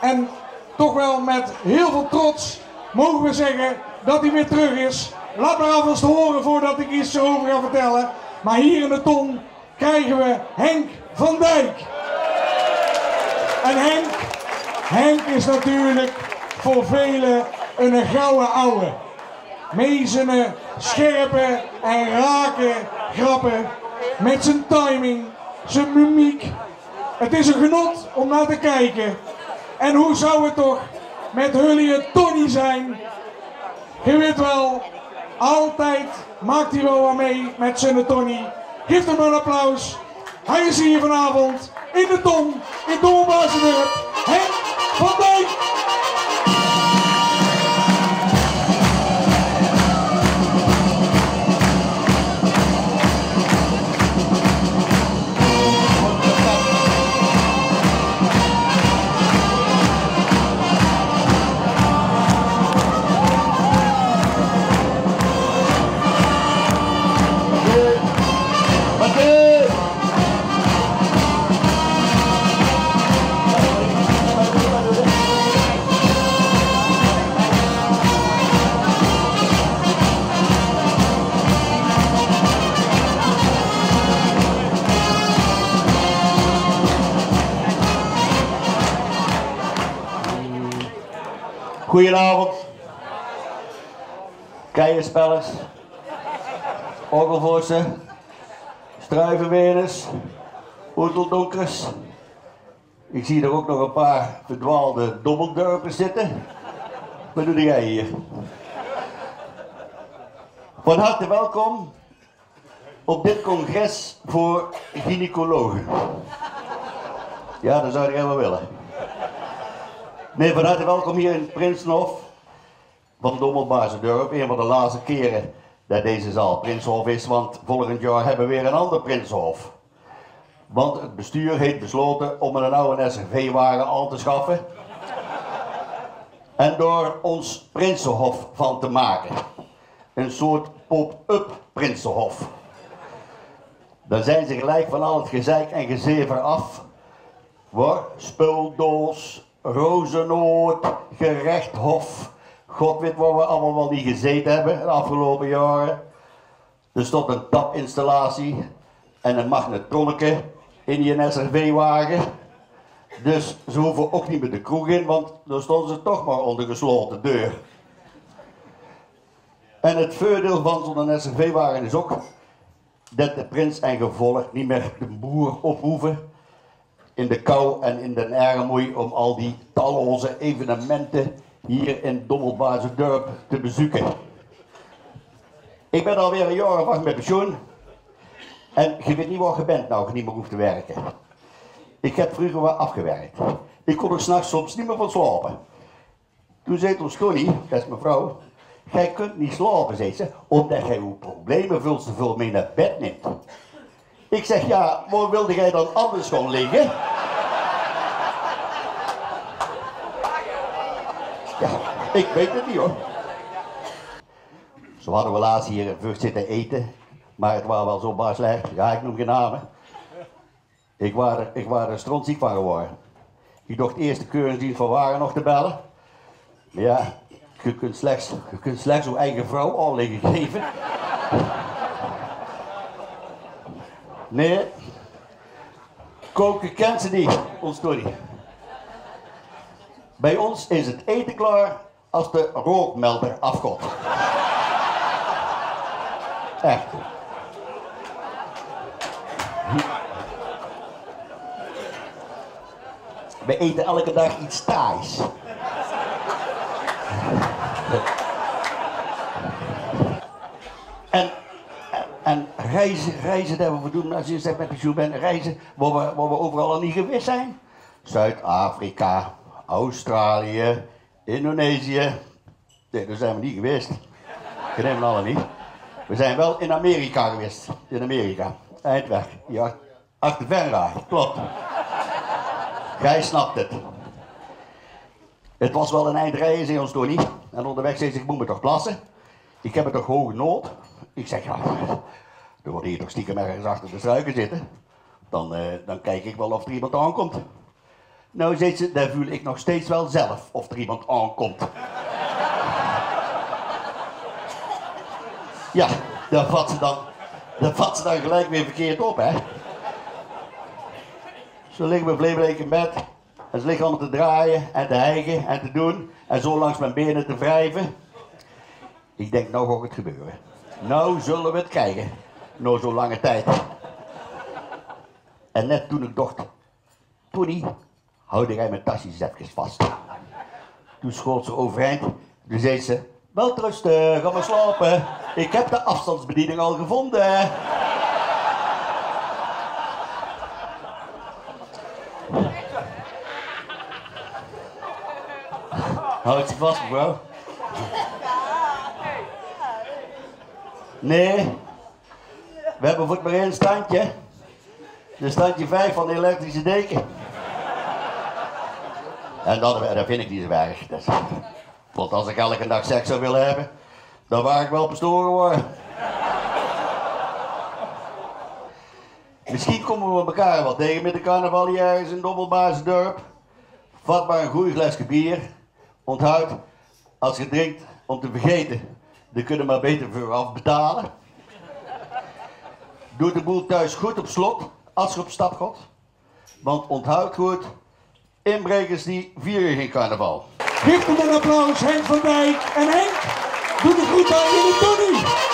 En toch wel met heel veel trots mogen we zeggen dat hij weer terug is. Laat maar alvast horen voordat ik iets erover ga vertellen. Maar hier in de ton krijgen we Henk van Dijk. En Henk, Henk is natuurlijk voor velen een gouden ouwe. Zijn scherpe en rake grappen, met zijn timing, zijn mimiek. Het is een genot om naar te kijken. En hoe zou het toch met Hully en Tony zijn? Je weet wel, altijd maakt hij wel wat mee met zijn Tony. Geef hem een applaus. Hij is hier vanavond in de ton, in Dommelbazendorp. Henk van Dijk. Goedenavond. Keienspellers. Orgelvoorsen. Struivenweners. Oeteldonkers. Ik zie er ook nog een paar verdwaalde dobbeldurpers zitten. Wat doe jij hier? Van harte welkom op dit congres voor gynaecologen. Ja, dat zou ik wel willen. Nee, van harte welkom hier in Prinsenhof van Dommelbazendorp. Een van de laatste keren dat deze zaal Prinsenhof is, want volgend jaar hebben we weer een ander Prinsenhof. Want het bestuur heeft besloten om een oude SRV-wagen aan te schaffen. En door ons Prinsenhof van te maken. Een soort pop-up Prinsenhof. Dan zijn ze gelijk van al het gezeik en gezever af. Waar spuldoos, Rozenoord, gerechthof. God weet waar we allemaal wel niet gezeten hebben de afgelopen jaren. Er stond een tapinstallatie en een magnetronneke in die SRV-wagen. Dus ze hoeven ook niet met de kroeg in, want dan stonden ze toch maar onder gesloten deur. En het voordeel van zo'n SRV-wagen is ook dat de prins en gevolg niet meer de boer ophoeven in de kou en in de armoei om al die talloze evenementen hier in Dommelbazendorp te bezoeken. Ik ben alweer een jaar of met pensioen. En je weet niet waar je bent nou je niet meer hoeft te werken. Ik heb vroeger wel afgewerkt. Ik kon er s'nachts soms niet meer van slapen. Toen zei ons Tony, dat is mijn vrouw, jij kunt niet slapen, zei ze, omdat jij uw problemen veel te veel mee naar bed neemt. Ik zeg, ja, waar wilde jij dan anders gaan liggen? Ja, ik weet het niet hoor. Zo hadden we laatst hier een vucht zitten eten, maar het was wel zo slecht. Ja, ik noem geen namen. Ik was er, ik was strontziek van geworden. Ik dacht eerst de keuringsdienst van waren nog te bellen. Maar ja, je kunt slechts, je kunt slechts uw eigen vrouw al liggen geven. Nee. Koken kent ze niet, ons Tony. Bij ons is het eten klaar als de rookmelder afkomt. Echt. We eten elke dag iets taais. En, en reizen, reizen dat we doen als je zegt met pensioen bent, reizen waar we, waar we overal al niet geweest zijn. Zuid-Afrika, Australië, Indonesië. Nee, daar zijn we niet geweest. Ik neem alle niet. We zijn wel in Amerika geweest. In Amerika. Eindweg. Ja, achter Venray. Klopt. Jij snapt het. Het was wel een eind rijden, zei ons door niet. En onderweg zei ze, ik moet me toch plassen. Ik heb het toch hoge nood. Ik zeg, ja, er wordt hier toch stiekem ergens achter de struiken zitten. Dan, eh, dan kijk ik wel of er iemand aankomt. Nou, zei ze, daar voel ik nog steeds wel zelf of er iemand aankomt. Ja, dat vat ze dan, dat vat ze dan gelijk weer verkeerd op, hè. Zo liggen we vleebleek in bed. En ze liggen allemaal te draaien en te hijgen en te doen. En zo langs mijn benen te wrijven. Ik denk, nou gaat het gebeuren. Nou zullen we het krijgen. Nou zo'n lange tijd. En net toen ik dacht, Tony, hou jij mijn tasjes even vast. Toen schoot ze overeind. Toen zei ze, wel rusten, ga maar slapen. Ik heb de afstandsbediening al gevonden. Houd je vast, mevrouw. Nee, we hebben voor het maar één standje. De standje 5 van de elektrische deken. En dat, dat vind ik niet zo erg. Want als ik elke dag seks zou willen hebben, dan waar ik wel bestoren worden. Misschien komen we elkaar wel tegen met de carnaval ergens in Dobbelbaarsdorp. Vat maar een goed glaasje bier. Onthoud, als je drinkt om te vergeten, dan kunnen we maar beter vooraf betalen. Doe de boel thuis goed op slot als je op stap gaat. Want onthoud goed, inbrekers die vieren geen carnaval. Geef hem een applaus, Henk van Dijk. En Henk, doe de groet aan jullie Tony.